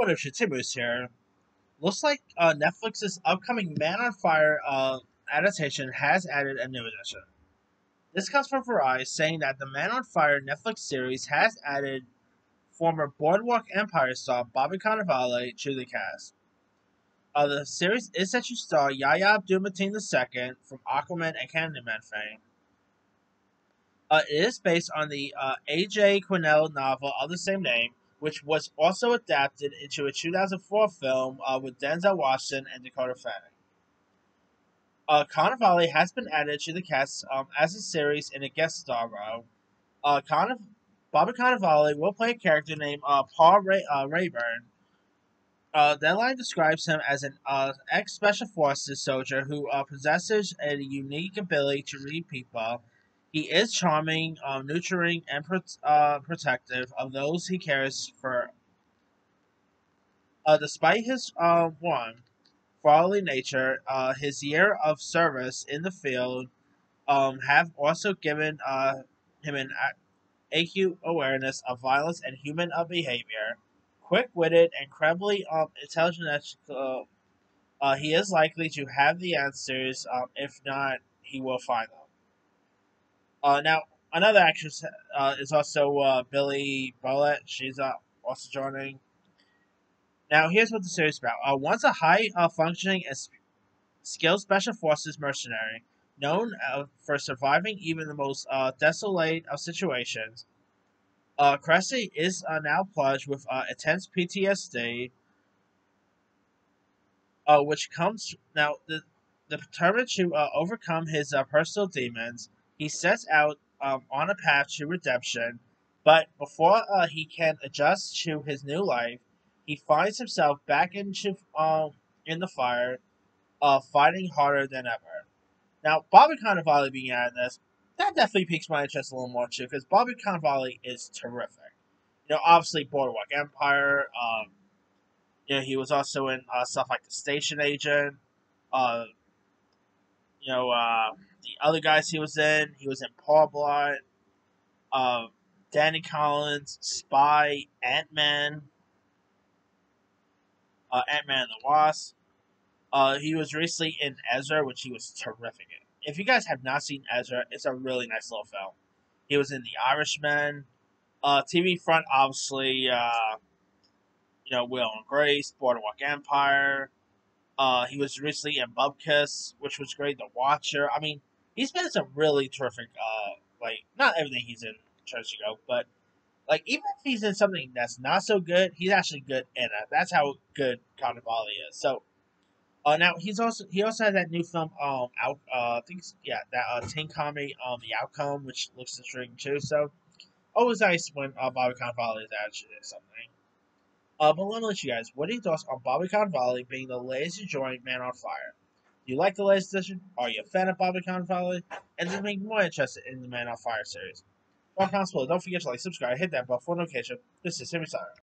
What if Shitimu's here? Looks like uh, Netflix's upcoming Man on Fire uh, adaptation has added a new addition. This comes from Variety saying that the Man on Fire Netflix series has added former Boardwalk Empire star Bobby Cannavale to the cast. Uh, the series is set to star Yahya Abdul-Mateen II from Aquaman and Candyman fame. Uh, it is based on the uh, A.J. Quinnell novel of the same name, which was also adapted into a 2004 film uh, with Denzel Washington and Dakota Fanning. Uh, Cannavale has been added to the cast um, as a series in a guest star role. Uh, Conniv- Bobby Cannavale will play a character named uh, Paul Ray- uh, Rayburn. Uh, Deadline describes him as an uh, ex Special Forces soldier who uh, possesses a unique ability to read people he is charming, um, nurturing, and uh, protective of those he cares for. Uh, despite his uh, warm, fatherly nature, uh, his year of service in the field um, have also given uh, him an acute awareness of violence and human uh, behavior. Quick-witted, and incredibly um, intelligent, uh, he is likely to have the answers. Um, if not, he will find them. Uh, now, another actress uh, is also uh, Billie Boullet. She's uh, also joining. Now, here's what the series is about. Uh, once a high uh, functioning and skilled special forces mercenary, known uh, for surviving even the most uh, desolate of situations, uh, Creasy is uh, now plunged with uh, intense PTSD, uh, which comes now the, the determined to uh, overcome his uh, personal demons he sets out um, on a path to redemption, but before uh, he can adjust to his new life, he finds himself back into um, in the fire, uh, fighting harder than ever. Now, Bobby Cannavale being of this, that definitely piques my interest a little more too, because Bobby Cannavale is terrific. You know, obviously Boardwalk Empire. Um, you know, he was also in uh, stuff like The Station Agent. Uh, you know, uh, the other guys he was in. He was in Paul Blart, uh, Danny Collins, Spy, Ant Man, uh, Ant Man and the Wasp. Uh, he was recently in Ezra, which he was terrific in. If you guys have not seen Ezra, it's a really nice little film. He was in The Irishman. Uh, TV front, obviously, uh, you know, Will and Grace, Boardwalk Empire. Uh, he was recently in Bupkis, which was great. The Watcher. I mean, he's been in some really terrific, uh, like not everything he's in tries to go, but like even if he's in something that's not so good, he's actually good in it. That's how good Cannavale is. So, uh, now he's also he also has that new film, um, out, uh, I think yeah, that uh, teen comedy, um, The Outcome, which looks intriguing too. So, always nice when uh, Bobby Cannavale is actually something. Uh, but let me let you guys, what are your thoughts on Bobby Cannavale being the latest to join Man on Fire? You like the latest edition? Are you a fan of Bobby Cannavale? And just make more interested in the Man on Fire series? Comments below. Don't forget to like, subscribe, hit that bell for notification. This is Timmy Sire.